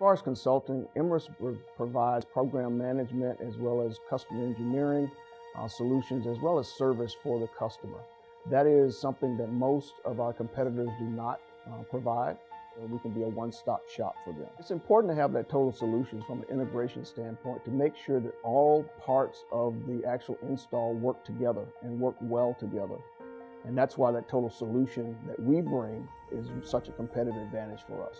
far as consulting, IMRIS provides program management as well as customer engineering uh, solutions as well as service for the customer. That is something that most of our competitors do not uh, provide. we can be a one-stop shop for them. It's important to have that total solution from an integration standpoint to make sure that all parts of the actual install work together and work well together. And that's why that total solution that we bring is such a competitive advantage for us.